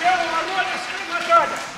Cristiano Valores Crematória.